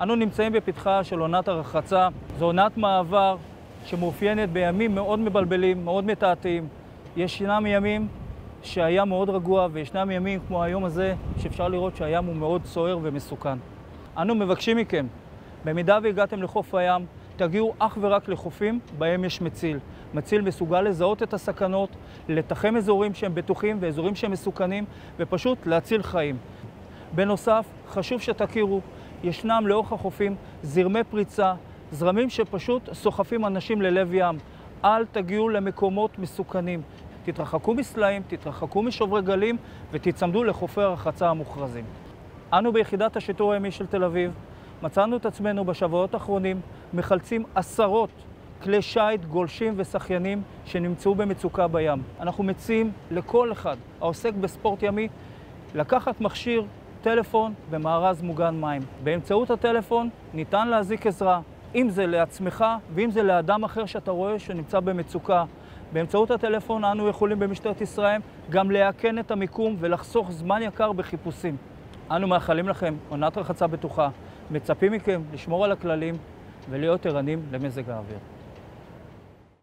אנו נמצאים בפתחה של עונת הרחצה. זו עונת מעבר שמאופיינת בימים מאוד מבלבלים, מאוד מתעתעים. ישנם ימים שהים מאוד רגוע, וישנם ימים כמו היום הזה, שאפשר לראות שהים הוא מאוד סוער ומסוכן. אנו מבקשים מכם, במידה והגעתם לחוף הים, תגיעו אך ורק לחופים בהם יש מציל. מציל מסוגל לזהות את הסכנות, לתחם אזורים שהם בטוחים ואזורים שהם מסוכנים, ופשוט להציל חיים. בנוסף, חשוב שתכירו, ישנם לאורך החופים זרמי פריצה, זרמים שפשוט סוחפים אנשים ללב ים. אל תגיעו למקומות מסוכנים. תתרחקו מסלעים, תתרחקו משוברי גלים ותצמדו לחופי הרחצה המוכרזים. אנו ביחידת השיטור הימי של תל אביב מצאנו את עצמנו בשבועות האחרונים מחלצים עשרות כלי שיט, גולשים ושחיינים שנמצאו במצוקה בים. אנחנו מציעים לכל אחד העוסק בספורט ימי לקחת מכשיר טלפון ומארז מוגן מים. באמצעות הטלפון ניתן להזיק עזרה, אם זה לעצמך ואם זה לאדם אחר שאתה רואה שנמצא במצוקה. באמצעות הטלפון אנו יכולים במשטרת ישראל גם לאכן את המיקום ולחסוך זמן יקר בחיפושים. אנו מאחלים לכם עונת רחצה בטוחה, מצפים מכם לשמור על הכללים ולהיות ערנים למזג האוויר.